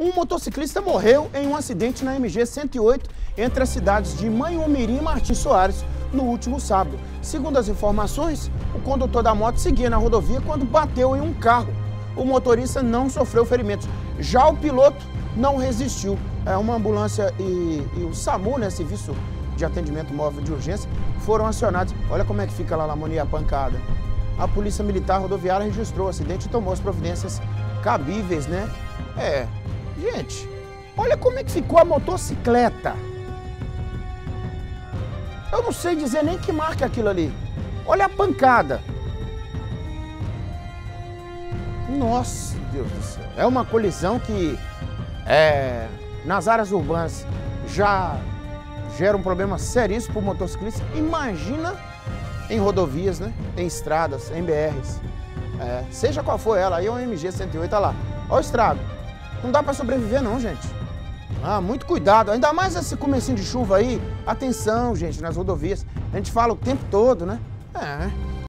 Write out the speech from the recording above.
Um motociclista morreu em um acidente na MG 108 entre as cidades de Manhumirim e Martins Soares no último sábado. Segundo as informações, o condutor da moto seguia na rodovia quando bateu em um carro. O motorista não sofreu ferimentos. Já o piloto não resistiu. É, uma ambulância e, e o SAMU, né, Serviço de Atendimento Móvel de Urgência, foram acionados. Olha como é que fica lá na Monia a pancada. A Polícia Militar Rodoviária registrou o acidente e tomou as providências cabíveis, né? É, Gente, olha como é que ficou a motocicleta. Eu não sei dizer nem que marca aquilo ali. Olha a pancada. Nossa, Deus do céu. É uma colisão que é, nas áreas urbanas já gera um problema seríssimo para o motociclista. Imagina em rodovias, né? Em estradas, em BRs. É, seja qual for ela, aí é um MG 108, olha lá. Olha o estrago. Não dá para sobreviver não, gente. Ah, muito cuidado. Ainda mais esse comecinho de chuva aí. Atenção, gente, nas rodovias. A gente fala o tempo todo, né? É.